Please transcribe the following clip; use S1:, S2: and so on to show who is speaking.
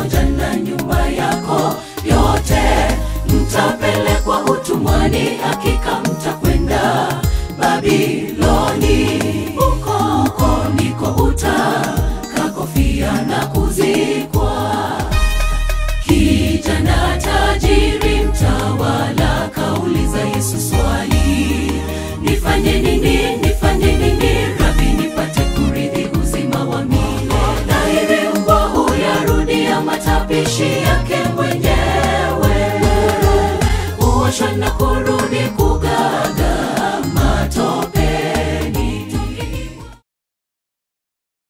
S1: pamoja na nyumba yako yote. Mtapelekwa utumwani, hakika mtakwenda Babiloni. Huko mapishi yake mwenyewe, huoshwa na kurudi kukaa.